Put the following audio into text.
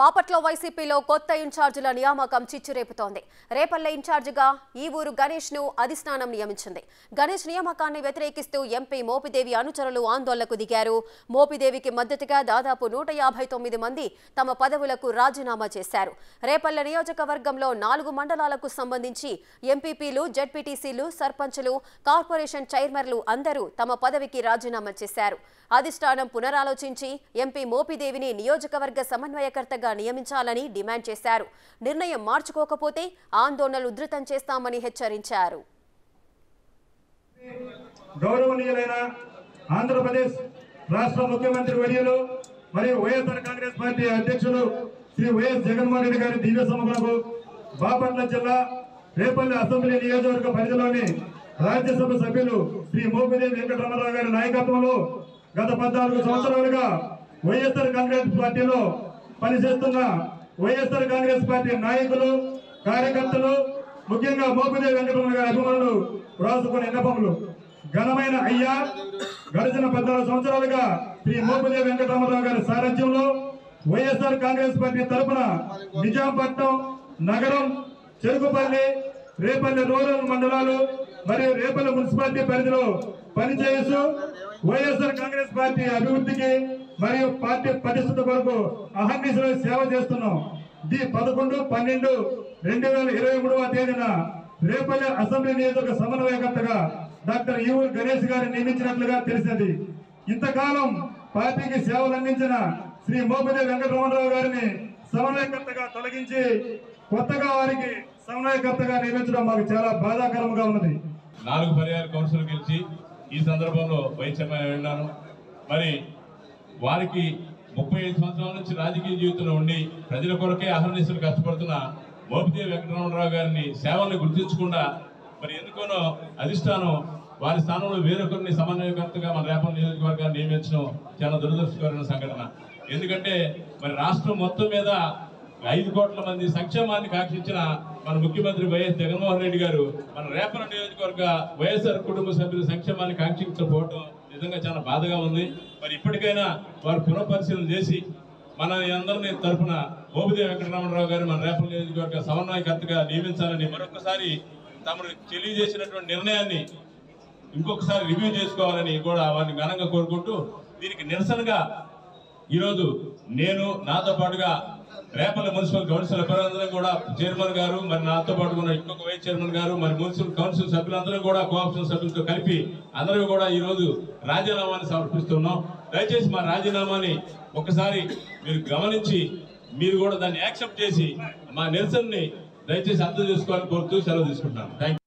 బాపట్ల వైసీపీలో కొత్త ఇన్ఛార్జీల నియామకం చిచ్చురేపుతోంది. రేపల్లె ఇన్ఛార్జిగా ఈ ఊరు గణేష్ను అధిష్టానం నియమించింది. గణేష్ నియామకాన్ని వ్యతిరేకిస్తూ ఎంపీ మోపిదేవి అనుచరులు ఆందోళనకు దిగారు. మోపిదేవికి మద్దతుగా దాదాపు నూట యాభై తొమ్మిది మంది తమ పదవులకు రాజీనామా చేశారు. రేపల్లె నియోజకవర్గంలో నాలుగు మండలాలకు సంబంధించి ఎంపీపీలు జడ్పీటీసీలు సర్పంచులు కార్పొరేషన్ చైర్మన్లు అందరూ తమ పదవికి రాజీనామా చేశారు. అధిష్టానం పునరాలోచించి ఎంపీ మోపిదేవిని నియోజకవర్గ సమన్వయకర్తగా నియమించాలని డిమాండ్ చేశారు. నిర్ణయం మార్చుకోకపోతే ఆందోళనలు ఉధృతం చేస్తామని హెచ్చరించారు. గౌరవనీయులైన ఆంధ్రప్రదేశ్ రాష్ట్ర ముఖ్యమంత్రి వర్యులు మరియు వైఎస్ఆర్ కాంగ్రెస్ పార్టీ అధ్యక్షులు శ్రీ వైఎస్ జగన్మోహన్ రెడ్డి గారి దివ్య సమూహకు బాపట్ల జిల్లా రేపల్లి అసెంబ్లీ నియోజకవర్గ పరిధిలోని రాజ్యసభ సభ్యులు శ్రీ మోపిదేవి వెంకటరమణరావు గారి నాయకత్వంలో గత పద్నాలుగు సంవత్సరాలుగా వైఎస్ఆర్ కాంగ్రెస్ పార్టీలో పనిచేస్తున్న వైఎస్ఆర్ కాంగ్రెస్ పార్టీ నాయకులు కార్యకర్తలు ముఖ్యంగా మోపిదేవి వెంకటరమణ గారి అభిమానులు రాసుకున్న విన్నపములు ఘనమైన అయ్యా గడిచిన పద్నాలుగు సంవత్సరాలుగా శ్రీ మోపిదేవి వెంకటరమణరావు గారి సారథ్యంలో వైఎస్ఆర్ కాంగ్రెస్ పార్టీ తరపున నిజాంపట్నం నగరం చెరుకుపల్లి రేపల్లి రూరల్ మండలాలు మరియు రేపల్లి మున్సిపాలిటీ పరిధిలో పనిచేస్తూ వైఎస్ఆర్ కాంగ్రెస్ పార్టీ అభివృద్ధికి మరియు పార్టీ పరిస్థితి కొరకు అహర్నిశలు సేవ చేస్తున్నాం. ది పదకొండు పన్నెండు రెండు వేల ఇరవై మూడవ తేదీన రేపల్లె అసెంబ్లీ నియోజక సమన్వయకర్తగా డాక్టర్ ఈవూర్ గణేష్ గారిని నియమించినట్లుగా తెలిసింది. ఇంతకాలం పార్టీకి సేవలు అందించిన శ్రీ మోపిదేవి వెంకటరమణరావు గారిని సమన్వయకర్తగా తొలగించి కొత్తగా వారికి సమన్వయకర్తగా నియమించడం మాకు చాలా బాధాకరంగా ఉన్నది. నాలుగు పర్యాయ కౌన్సిల్ గెలిచి ఈ సందర్భంలో వైస్ చైర్మన్ మరి వారికి ముప్పై ఐదు సంవత్సరాల నుంచి రాజకీయ జీవితంలో ఉండి ప్రజల కొరకే అహర్నిశలు కష్టపడుతున్న మోపిదేవి వెంకటరమణరావు గారిని సేవల్ని గుర్తించకుండా మరి ఎందుకోనో అధిష్టానం వారి స్థానంలో వేరొకరిని సమన్వయకర్తగా మన రేపటి నియోజకవర్గాన్ని నియమించడం చాలా దురదృష్టకరమైన సంఘటన. ఎందుకంటే మరి రాష్ట్రం మొత్తం మీద ఐదు కోట్ల మంది సంక్షేమాన్ని కాక్షించిన మన ముఖ్యమంత్రి వైఎస్ జగన్మోహన్ రెడ్డి గారు మన రేపటి నియోజకవర్గ వైఎస్ఆర్ కుటుంబ సభ్యుల సంక్షేమాన్ని కాంక్షించకపోవడం నిజంగా చాలా బాధగా ఉంది. మరి ఇప్పటికైనా వారు పునఃపరిశీలన చేసి మన అందరినీ తరఫున మోపిదేవి వెంకటరామరావు గారు మన రేపల నియోజకవర్గ సమన్వయకర్తగా నియమించాలని మరొకసారి తమను తెలియజేసినటువంటి నిర్ణయాన్ని ఇంకొకసారి రివ్యూ చేసుకోవాలని కూడా వారిని ఘనంగా కోరుకుంటూ దీనికి నిరసనగా ఈరోజు నేను నాతో పాటుగా రేపల మున్సిపల్ కౌన్సిల్ ప్రజలందరూ కూడా చైర్మన్ గారు మరి నాతో పాటు ఉన్న ఇంకొక వైస్ చైర్మన్ గారు మరి మున్సిపల్ కౌన్సిల్ సభ్యులందరూ కూడా కోఆపరేషన్ సభ్యులతో కలిపి అందరూ కూడా ఈ రోజు రాజీనామాని సమర్పిస్తున్నాం. దయచేసి మా రాజీనామాని ఒకసారి మీరు గమనించి మీరు కూడా దాన్ని యాక్సెప్ట్ చేసి మా నిరసనని దయచేసి అర్థం చేసుకోవాలని కోరుతూ సెలవు తీసుకుంటాను థ్యాంక్